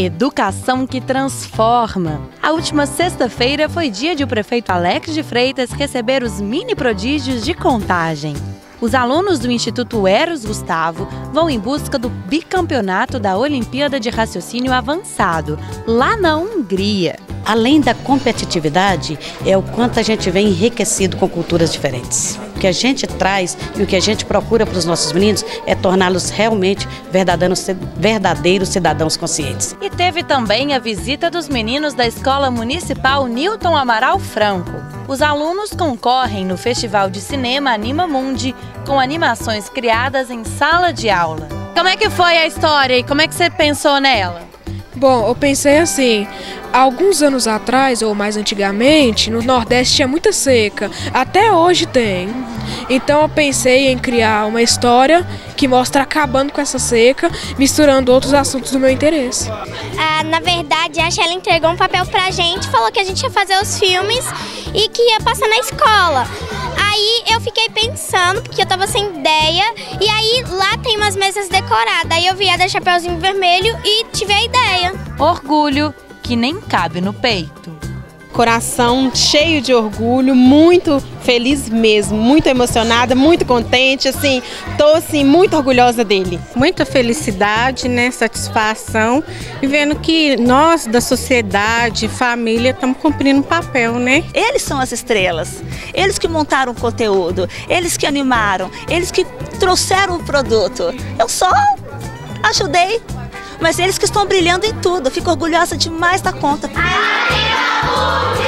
Educação que transforma. A última sexta-feira foi dia de o prefeito Alex de Freitas receber os mini prodígios de contagem. Os alunos do Instituto Eros Gustavo vão em busca do bicampeonato da Olimpíada de Raciocínio Avançado, lá na Hungria. Além da competitividade, é o quanto a gente vem enriquecido com culturas diferentes. O que a gente traz e o que a gente procura para os nossos meninos é torná-los realmente verdadeiros, verdadeiros cidadãos conscientes. E teve também a visita dos meninos da Escola Municipal Newton Amaral Franco. Os alunos concorrem no Festival de Cinema Anima Mundi com animações criadas em sala de aula. Como é que foi a história e como é que você pensou nela? Bom, eu pensei assim, alguns anos atrás, ou mais antigamente, no Nordeste tinha muita seca. Até hoje tem. Então eu pensei em criar uma história que mostra acabando com essa seca, misturando outros assuntos do meu interesse. Ah, na verdade, a Shelly entregou um papel pra gente, falou que a gente ia fazer os filmes e que ia passar na escola. Aí eu fiquei pensando, porque eu tava sem ideia, e aí lá tem umas mesas decoradas. Aí eu vi a da Chapeuzinho Vermelho e tive a ideia. Orgulho que nem cabe no peito. Coração cheio de orgulho, muito feliz mesmo, muito emocionada, muito contente, assim, tô assim muito orgulhosa dele. Muita felicidade, né, satisfação e vendo que nós da sociedade, família, estamos cumprindo um papel, né? Eles são as estrelas. Eles que montaram o conteúdo, eles que animaram, eles que trouxeram o produto. Eu só ajudei mas eles que estão brilhando em tudo. Fico orgulhosa demais da conta. Ai,